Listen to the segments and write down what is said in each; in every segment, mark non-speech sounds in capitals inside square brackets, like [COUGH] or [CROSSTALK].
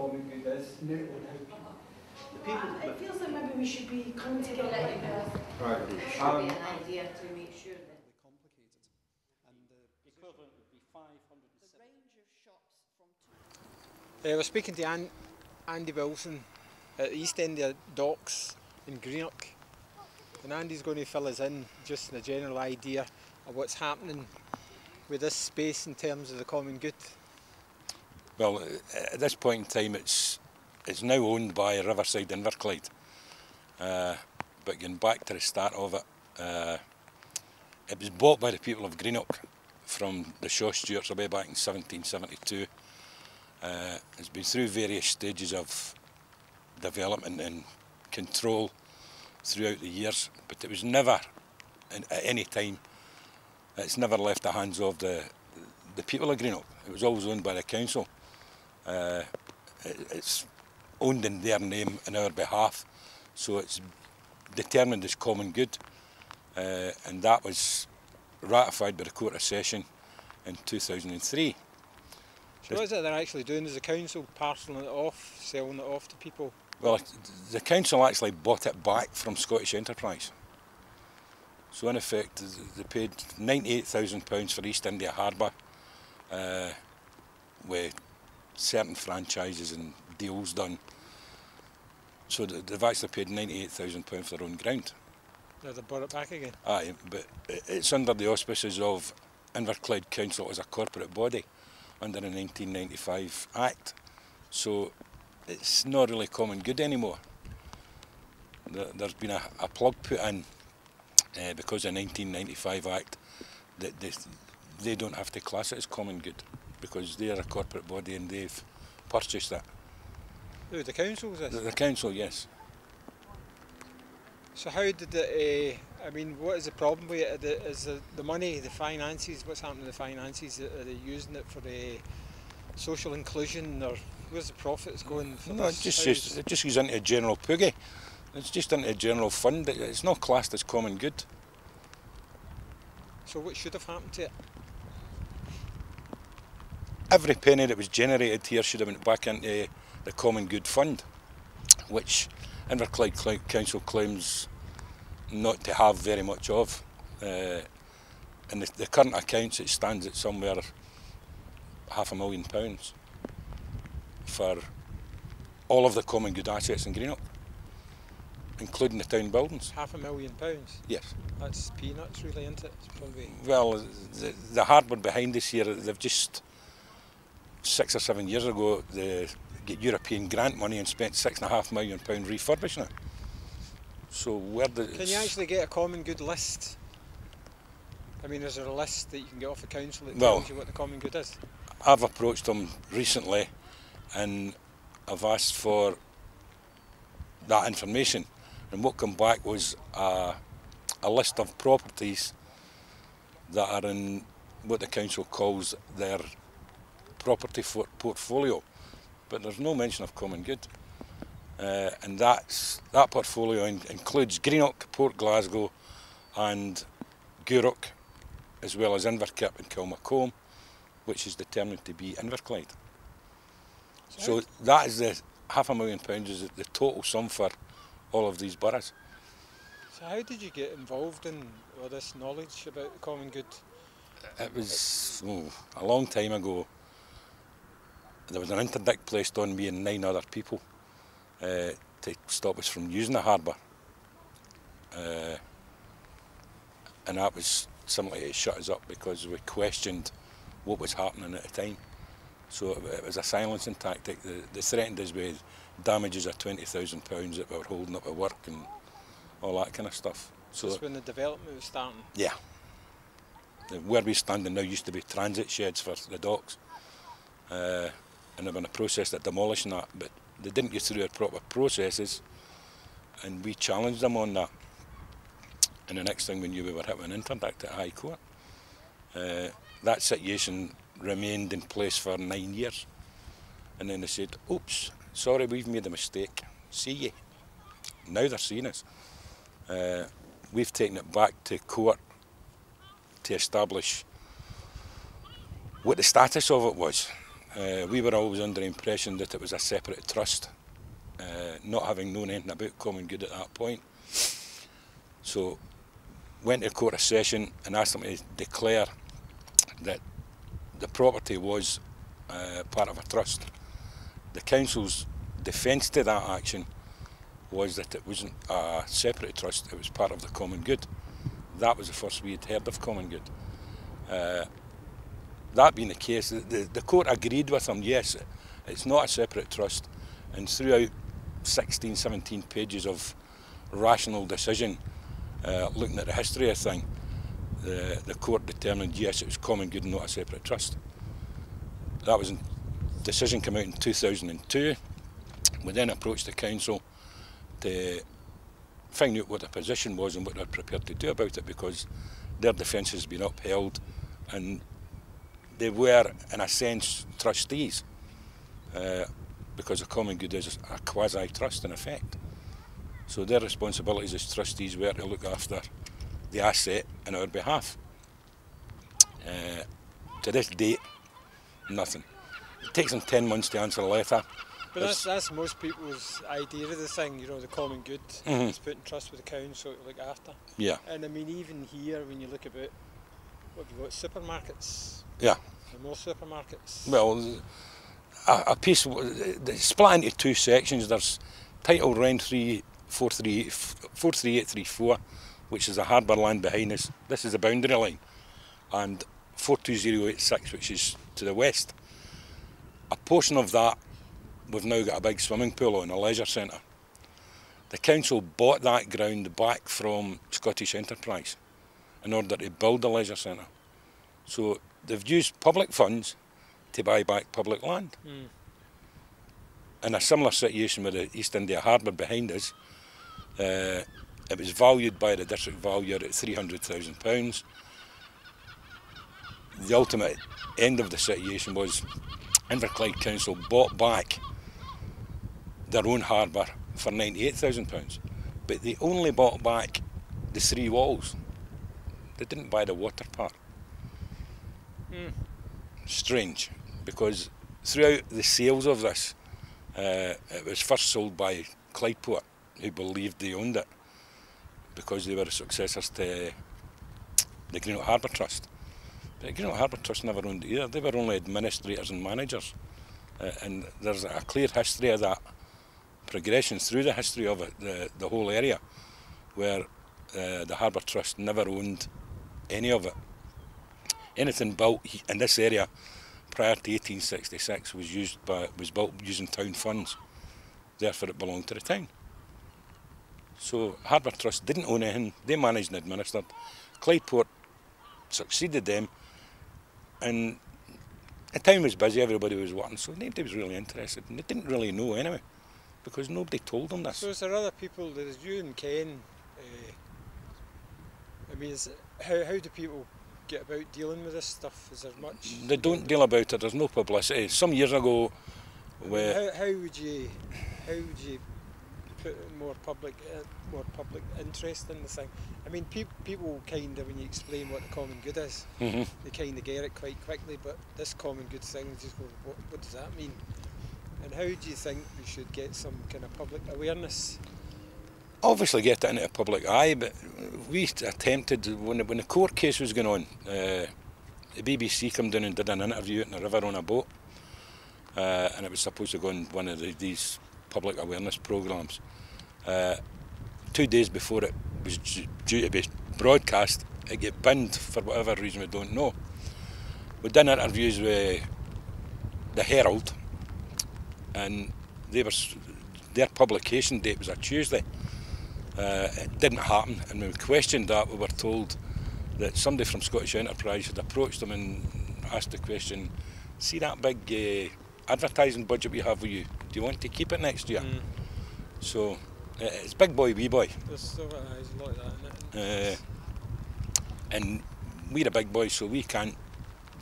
common good is and outline how the people. Uh, it feels like maybe we should be coming together. Let you go. Right. There should Um, be an idea to make sure that complicated. And the equivalent would be 570. Uh, we're speaking to An- Andy Wilson at the East India Docks in Greenock. And Andy's going to fill us in just in a general idea of what's happening with this space in terms of the common good. Well, uh, at this point in time, it's it's now owned by Riverside Inverclyde. Uh, but going back to the start of it, uh, it was bought by the people of Greenock from the Shaw Stewarts way back in 1772. Uh, it's been through various stages of development and control throughout the years, but it was never, in, at any time, it's never left the hands of the the people of Greenock. It was always owned by the council. Uh, it, it's owned in their name in our behalf, so it's determined as common good, uh, and that was ratified by the Court of Session in 2003. So what is it they're actually doing? Is the council parcelling it off, selling it off to people? Well, the council actually bought it back from Scottish Enterprise. So in effect, they paid £98,000 for East India Harbour uh, with certain franchises and deals done. So they've actually paid £98,000 for their own ground. Now they bought it back again. Aye, but it's under the auspices of Inverclyde Council as a corporate body under the 1995 Act. So it's not really common good anymore. There, there's been a, a plug put in uh, because of the 1995 Act that they, they don't have to class it as common good because they're a corporate body and they've purchased that. Who, the council is The, this? the council, yes. So how did it, uh, I mean, what is the problem with it? The- Is the, the money, the finances, what's happening to the finances? Are they using it for the social inclusion or where's the profits going for No, it this? just, just it just goes into a general poogie. It's just into a general fund. It's not classed as common good. so what should have happened to it? Every penny that was generated here should have went back into the common good fund, which Inverclyde Cl- Council claims not to have very much of. Uh, in the, the current accounts, it stands at somewhere half a million pounds for all of the common good assets in Greenock, including the town buildings. Half a million pounds? Yes. That's peanuts really, isn't it? It's probably, Well, the, the hard one behind us here, they've just six or seven years ago, the get European grant money and spent six and a half million pound refurbishing it. So where the can you actually get a common good list? I mean, is there a list that you can get off the council that Well- tells you what the common good is? I've approached them recently, and I've asked for that information, and what come back was a, a list of properties that are in what the council calls their property for- portfolio, but there's no mention of common good. Uh, and that's, that portfolio in, includes Greenock, Port Glasgow and Gourock, as well as Inverkip and Kilmacolm, which is determined to be Inverclyde. So that is the half a million pounds is the total sum for all of these boroughs. So how did you get involved in all this knowledge about the common good? It was oh, a long time ago. There was an interdict placed on me and nine other people uh, to stop us from using the harbour. Uh, and that was simply to shut us up because we questioned what was happening at the time. So it, it was a silencing tactic. They, they threatened us with damages of £20,000 that we were holding up at work and all that kind of stuff. So Just when the development was starting. yeah. Where we're standing now used to be transit sheds for the docks. Uh, and they're in a process that, demolishing that, but they didn't get through the proper processes and we challenged them on that. And the next thing we knew we were hitting an interdict at High Court. Uh, that situation remained in place for nine years. And then they said, oops, sorry, we've made a mistake. See ye. Now they're seeing us. Uh, we've taken it back to court to establish what the status of it was. Uh, we were always under the impression that it was a separate trust, uh, not having known anything about common good at that point. So went to court of session and asked them to declare that the property was uh, part of a trust. The council's defence to that action was that it wasn't a separate trust, it was part of the common good. That was the first we had heard of common good. Uh, that being the case, the, the, the court agreed with them, yes, it's not a separate trust, and throughout 16, 17 pages of rational decision, uh, looking at the history of the thing, the, the court determined, yes, it was common good and not a separate trust. That was in, decision came out in 2002. We then approached the council to find out what their position was and what they're prepared to do about it because their defence has been upheld and they were, in a sense, trustees uh, because the common good is a quasi-trust in effect. So their responsibilities as trustees were to look after the asset on our behalf. Uh, to this date, nothing. It takes them 10 months to answer a letter. But that's, that's most people's idea of the thing, you know, the common good. Mhm. It's put in trust with the council to look after. Yeah, And I mean, even here, when you look about, what have you got, supermarkets? Yeah. More supermarkets. Well, a, a piece it's split into two sections. There's title rent 3 43834, which is the harbour land behind us. This is the boundary line, and 42086, which is to the west. A portion of that we've now got a big swimming pool on a leisure centre. The council bought that ground back from Scottish Enterprise in order to build the leisure centre. So they've used public funds to buy back public land. Mm. In a similar situation with the East India Harbour behind us, uh, it was valued by the district valuer at £300,000. The ultimate end of the situation was Inverclyde Council bought back their own harbour for £98,000, but they only bought back the three walls. They didn't buy the water part. Mm. Strange, because throughout the sales of this, uh, it was first sold by Clydeport, who believed they owned it, because they were successors to the Greenock Harbour Trust. But the Greenock Harbour Trust never owned it either. They were only administrators and managers. Uh, and there's a clear history of that progression through the history of it, the, the whole area, where uh, the Harbour Trust never owned any of it. Anything built in this area prior to 1866 was used by was built using town funds. Therefore, it belonged to the town. So Harbour Trust didn't own anything. They managed and administered. Clydeport succeeded them, and the town was busy. Everybody was working, so nobody was really interested, and they didn't really know anyway, because nobody told them this. So is there other people, there's you and Ken, uh, I mean, how, how do people get about dealing with this stuff? Is there much? They don't deal about it. There's no publicity. Some years ago, I mean, where how, how would you, how would you put more public, uh, more public interest in the thing? I mean, peop people kind of, when you explain what the common good is, Mhm. they kind of get it quite quickly, but this common good thing, they just go, what, what does that mean? And how do you think we should get some kind of public awareness? Obviously get it into the public eye, but we attempted when the, when the court case was going on. Uh, the BBC come down and did an interview in the river on a boat, uh, and it was supposed to go on one of the, these public awareness programmes. Uh, two days before it was due, to be broadcast, it got binned for whatever reason we don't know. We done interviews with the Herald, and they were their publication date was a Tuesday. Uh, it didn't happen, and when we questioned that, we were told that somebody from Scottish Enterprise had approached them and asked the question: "See that big uh, advertising budget we have with you? Do you want to keep it next year?" Mm. So uh, it's big boy, wee boy, There's, uh, there's a lot of that in it. and we're a big boy, so we can't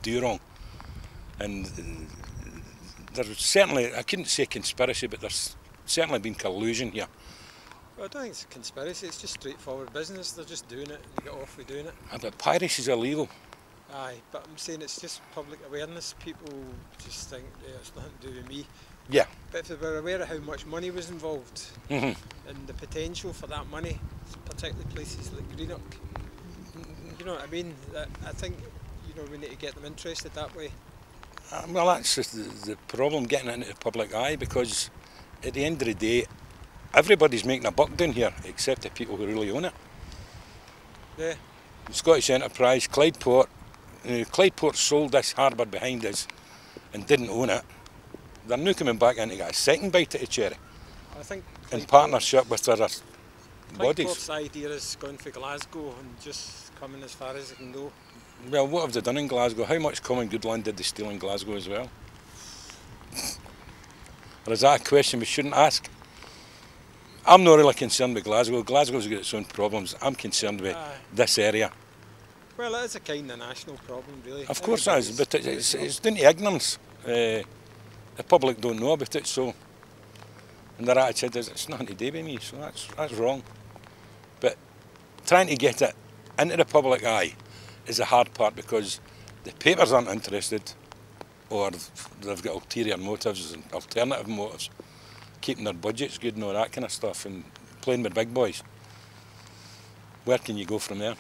do wrong. And there's certainly, I couldn't say conspiracy, but there's certainly been collusion here. Well, I don't think it's a conspiracy, it's just straightforward business. They're just doing it and they get off with doing it. Ah, But piracy is illegal. Aye, but I'm saying it's just public awareness. People just think yeah, it's nothing to do with me. Yeah. But if they were aware of how much money was involved hmm and the potential for that money, particularly places like Greenock, you know what I mean? I think you know we need to get them interested that way. Uh, well, that's just the, the problem getting it into the public eye because at the end of the day, everybody's making a buck down here except the people who really own it. Yeah. Scottish Enterprise, Clydeport. Uh, Clydeport sold this harbour behind us and didn't own it. They're now coming back in to get a second bite at the cherry I think in partnership with other bodies. Clydeport's idea is going for Glasgow and just coming as far as it can go. Well, what have they done in Glasgow? How much common good land did they steal in Glasgow as well? Or is that a question we shouldn't ask? I'm not really concerned with Glasgow. Glasgow's got its own problems. I'm concerned with Aye. this area. Well, it is a kind of national problem, really. Of course it is, but it's, it. it's down to ignorance. Uh, the public don't know about it, so and their attitude is it's nothing to do with me, so that's that's wrong. But trying to get it into the public eye is the hard part because the papers aren't interested, or they've got ulterior motives and alternative motives, keeping their budgets good and all that kind of stuff, and playing with big boys. Where can you go from there?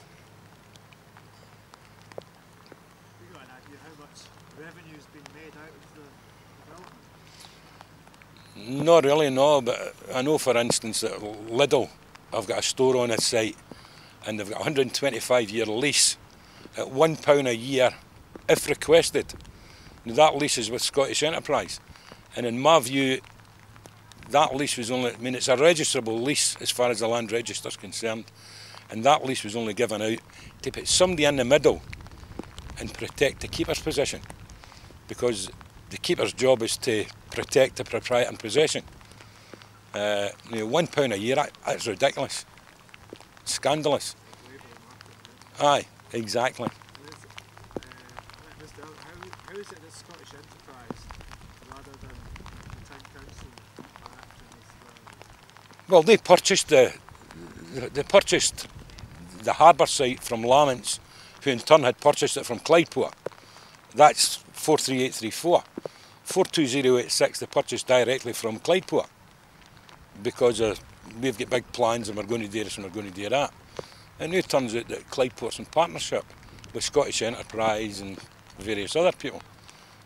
you got an idea how much revenue's been made out of the? Not really, no, but I know for instance that Lidl have got a store on its site and they've got a 125 year lease at £1 a year if requested. Now, that lease is with Scottish Enterprise. And in my view, that lease was only, I mean, it's a registrable lease as far as the land register is concerned. And that lease was only given out to put somebody in the middle and protect the keeper's position. Because the keeper's job is to protect the proprietor and possession. Uh, you know, one pound a year, that, that's ridiculous. Scandalous. Aye, exactly. And is, uh, Mr. Elliott, how, how is it that Scottish Enterprise, rather than the Town Council, are acting as the Well, they purchased the, they purchased the harbour site from Laments, who in turn had purchased it from Clydeport. That's 43834. 42086 they purchased directly from Clydeport because uh, we've got big plans and we're going to do this and we're going to do that. And it turns out that Clydeport's in partnership with Scottish Enterprise and various other people.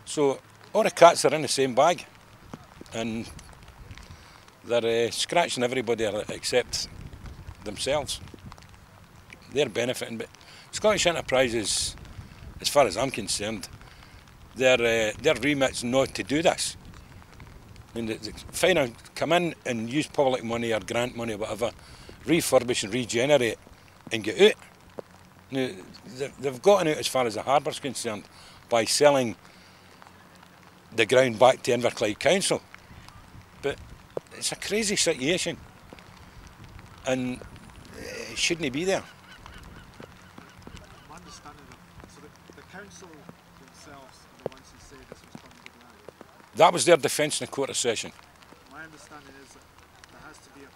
So all the cats are in the same bag and they're uh, scratching everybody except themselves. They're benefiting, but Scottish Enterprises, as far as I'm concerned, their uh, their remit's not to do this. I mean, the, the, come in and use public money or grant money or whatever, refurbish and regenerate, and get out. Now, they- they've gotten out as far as the harbour's concerned by selling the ground back to Inverclyde Council. It's a crazy situation, and it shouldn't be there. my understanding of so the, the council themselves are the ones who say this was funded land. That was their defence in the court of session. My understanding is that there has to be a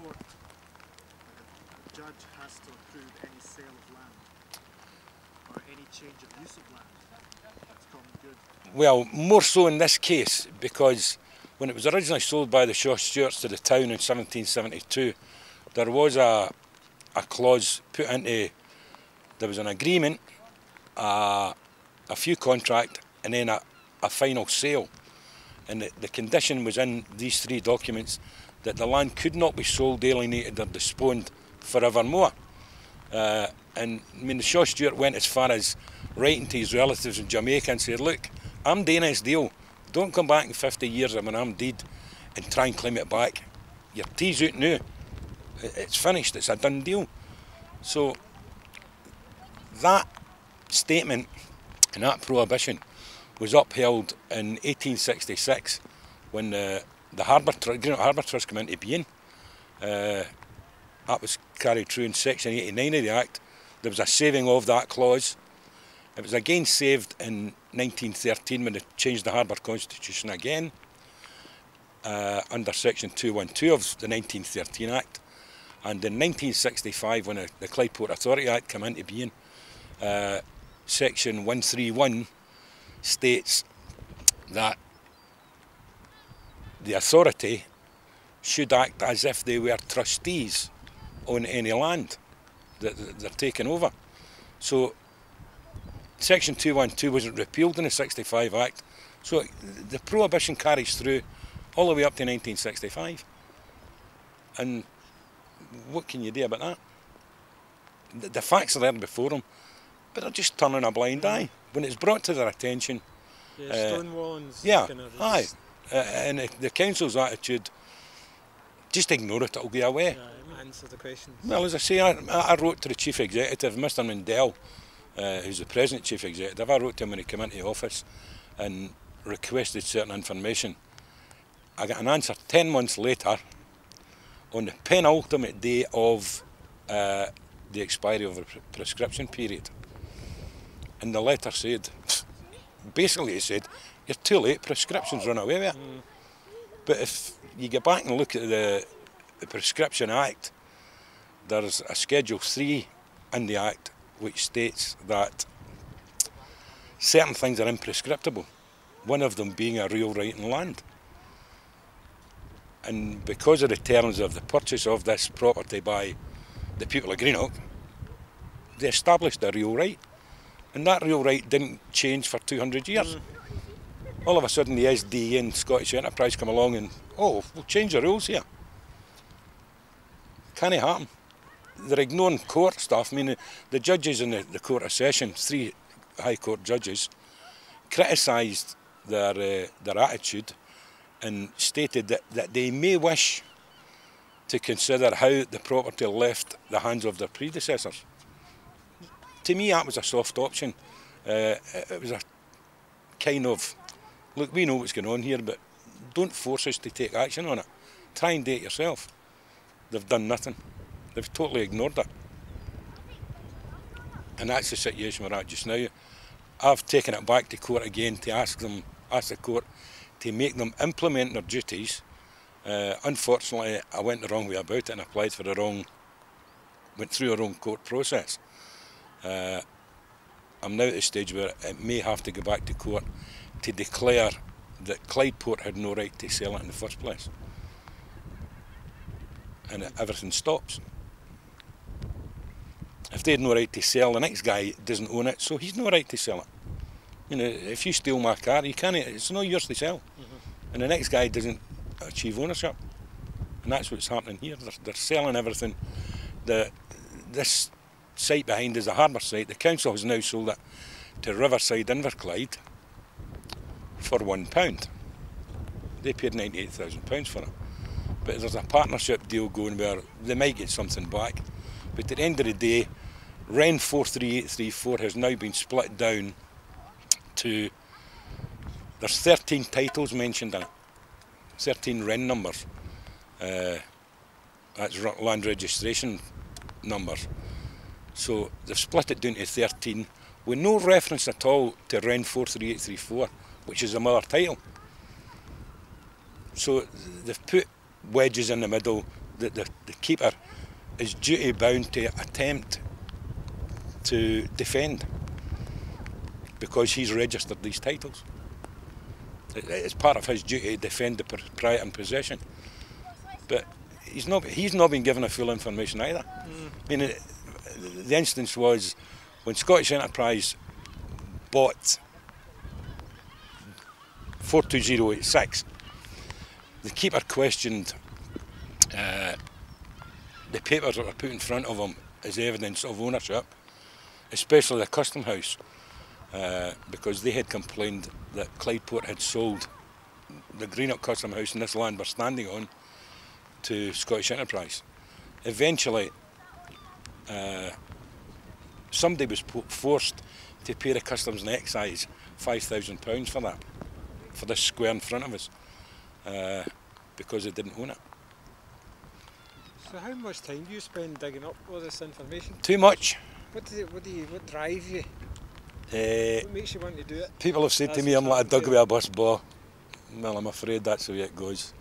court, like a, a judge has to approve any sale of land or any change of use of land. That's common good. Well, more so in this case because when it was originally sold by the Shaw Stewarts to the town in 1772, there was a, a clause put into, there was an agreement, a, a few contract, and then a, a final sale. And the, the condition was in these three documents that the land could not be sold, alienated, or disposed forevermore. Uh, and I mean, the Shaw Stewart went as far as writing to his relatives in Jamaica and said, Look, I'm doing this deal. Don't come back in 50 years when I'm dead and try and claim it back. Your tea's out now. It's finished, it's a done deal. So, that statement and that prohibition was upheld in 1866 when the, the Harbour, Harbour Trust came into being. Uh, that was carried through in section 89 of the Act. There was a saving of that clause. It was again saved in 1913 when they changed the Harbour Constitution again uh, under section 212 of the 1913 Act. And in 1965 when the, the Authority Act came into being, uh, section 131 states that the authority should act as if they were trustees on any land that that they're taking over. So section 212 wasn't repealed in the 65 Act, so the prohibition carries through all the way up to 1965. And what can you do about that? The, the facts are there before them, but they're just turning a blind eye. When it's brought to their attention, Yeah, Uh, Stonewalling's yeah, kind of aye. uh, and the, the council's attitude, just ignore it, it'll go away. Yeah, answer the questions. Well, as I say, I, I wrote to the chief executive, Mr. Mundell, uh, who's the present chief executive. I wrote to him when he came into the office and requested certain information. I got an answer 10 months later on the penultimate day of uh, the expiry of the pre- prescription period. And the letter said, [LAUGHS] basically it said, you're too late, prescriptions run away with it. But if you go back and look at the, the Prescription Act, there's a Schedule 3 in the Act which states that certain things are imprescriptible, one of them being a real right in land. And because of the terms of the purchase of this property by the people of Greenock, they established a real right. And that real right didn't change for 200 years. All of a sudden the SDA and Scottish Enterprise come along and, oh, we'll change the rules here. Can't it happen? They're ignoring court stuff. I mean, the, the judges in the, the Court of Session, three High Court judges, criticised their, uh, their attitude and stated that, that they may wish to consider how the property left the hands of their predecessors. To me, that was a soft option. Uh, it was a kind of, look, we know what's going on here, but don't force us to take action on it. Try and do it yourself. They've done nothing. They've totally ignored it. And that's the situation we're at just now. I've taken it back to court again to ask them, ask the court to make them implement their duties. Uh, unfortunately, I went the wrong way about it and applied for the wrong, went through a wrong court process. Uh, I'm now at the stage where it may have to go back to court to declare that Clydeport had no right to sell it in the first place. And everything stops. If they had no right to sell, the next guy doesn't own it, so he's no right to sell it. You know, if you steal my car, you can't. It's not yours to sell, mm-hmm. and the next guy doesn't achieve ownership, and that's what's happening here. They're, they're selling everything. The this site behind is a harbour site. The council has now sold it to Riverside Inverclyde for one pound. They paid ninety-eight thousand pounds for it, but there's a partnership deal going where they might get something back. But at the end of the day, REN 43834 has now been split down to. There's 13 titles mentioned in it, 13 REN numbers. Uh, that's land registration numbers. So they've split it down to 13 with no reference at all to REN 43834, which is a mother title. So they've put wedges in the middle that the, the keeper is duty bound to attempt to defend because he's registered these titles. It's part of his duty to defend the proprietor and possession. But he's not, he's not been given a full information either. I mean, it, the instance was when Scottish Enterprise bought 42086, the keeper questioned uh, the papers that were put in front of him as evidence of ownership, especially the custom house, uh, because they had complained that Clydeport had sold the Greenock Custom House and this land we're standing on to Scottish Enterprise. Eventually, uh, somebody was forced to pay the customs and excise £5,000 for that, for this square in front of us, uh, because they didn't own it. So how much time do you spend digging up all this information? Too much. What does it, what do you, what drives you? Uh, What makes you want to do it? people have said to me I'm like a dog with a bus ball. Well, I'm afraid that's the way it goes.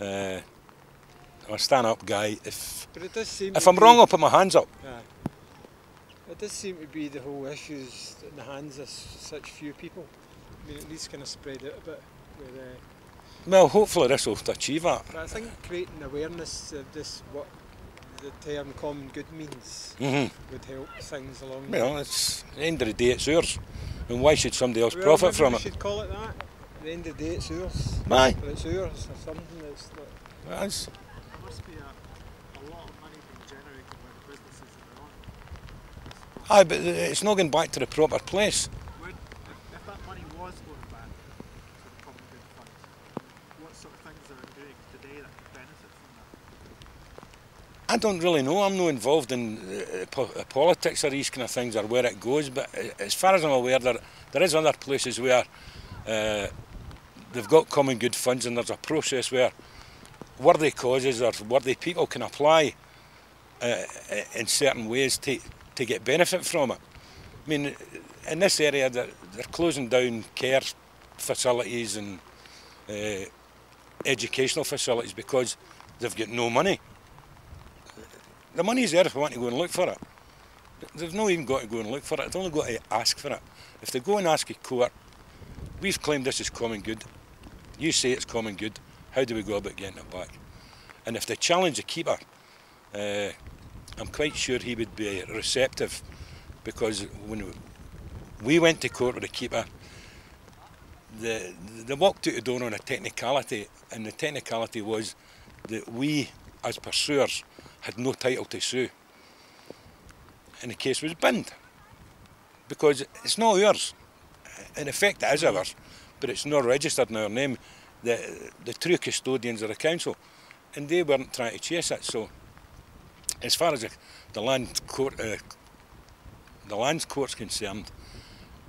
Uh, I'm a stand-up guy. If But it does seem if I'm wrong, I'll put my hands up. It does seem to be the whole issues in the hands of such few people. I mean, at least kind of spread out a bit. With, uh, Well, hopefully this will achieve that. but I think creating awareness of this, what the term common good means, hmm would help things along. Well, it's at the end of the day, it's ours, and why should somebody else Well, profit maybe from we it? should call it that. At the end of the day, it's ours. Aye, But it's ours or something that's not. that's, There must be a, a lot of money being generated by the businesses that are on. aye, but it's not going back to the proper place. Where, if, if that money was going back to the common good fund, what sort of things are they doing today that could benefit from that? I don't really know. I'm not involved in uh, po- uh, politics or these kind of things or where it goes. But uh, as far as I'm aware, there there is other places where uh, they've got common good funds, and there's a process where worthy causes or worthy people can apply uh, in certain ways to to get benefit from it. I mean, in this area, they're, they're closing down care facilities and uh, educational facilities because they've got no money. The money's there if we want to go and look for it. They've not even got to go and look for it. They've only got to ask for it. If they go and ask a court, we've claimed this is common good. You say it's common good. How do we go about getting it back? And if they challenge the keeper, uh, I'm quite sure he would be receptive because when we went to court with the keeper, the, they walked out the door on a technicality, and the technicality was that we, as pursuers, had no title to sue. And the case was binned because it's not ours. In effect, it is ours, but it's not registered in our name. The, the true custodians are the council, and they weren't trying to chase it. So, as far as the, the land court, uh, the lands court's concerned,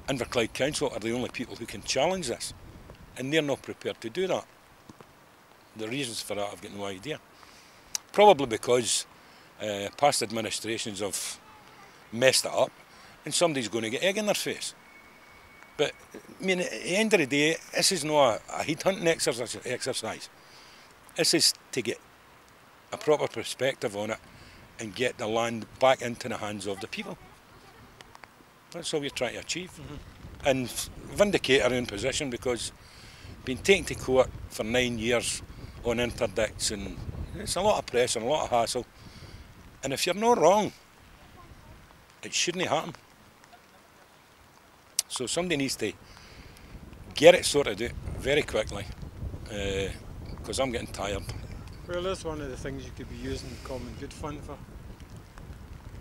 Inverclyde Council are the only people who can challenge this, and they're not prepared to do that. The reasons for that, I've got no idea. Probably because uh, past administrations have messed it up, and somebody's going to get egg in their face. But I mean, at the end of the day, this is not a, a headhunting exercise. exercise. This is to get a proper perspective on it and get the land back into the hands of the people. That's all we're trying to achieve. And vindicate our own position because being taken to court for nine years on interdicts and it's a lot of press and a lot of hassle. And if you're not wrong, it shouldn't happen. So somebody needs to get it sorted out very quickly uh, because I'm getting tired. Well, that's one of the things you could be using common good fund for.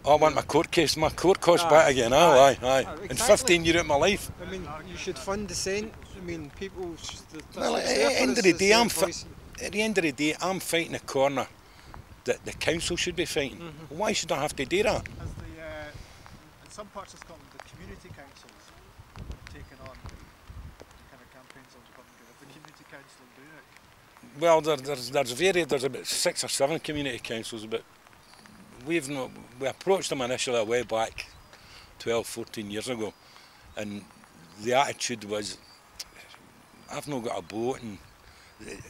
I want my court case, my court costs Aye. back again. Oh, aye, Aye. aye. Aye, In 15 years of my life. I mean, you should fund dissent. I mean, people. Well, at the end of the day, I'm. At the end of the day, I'm fighting a corner that the council should be fighting. Mm-hmm. Why should I have to do that? The, uh, in some parts of Scotland, the community councils have taken on the kind of campaigns on good. The community council doing it? Well, there, there's there's varied. There's about six or seven community councils, but we've not. We approached them initially way back, 12, 14 years ago, and the attitude was, "I've not got a boat," and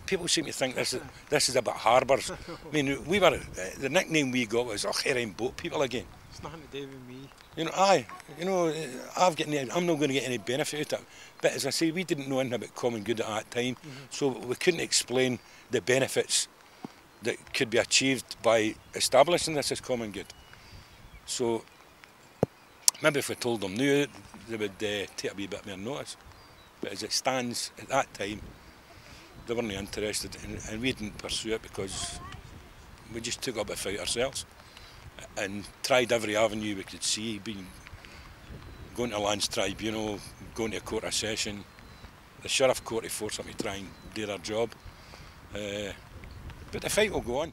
people seem to think this is this is about harbours. I mean, we were the nickname we got was "Ocherian boat people" again. It's nothing to do with me. You know, aye, you know, I've any, I'm not going to get any benefit out of it. But as I say, we didn't know anything about common good at that time, so we couldn't explain the benefits that could be achieved by establishing this as common good. So maybe if we told them now, they would uh, take a wee bit more notice. But as it stands at that time, they weren't interested and, and we didn't pursue it because we just took up a fight ourselves and tried every avenue we could see, being going to Lands Tribunal, going to a court of session, the Sheriff Court to force them to try and do their job. Uh, but the fight will go on.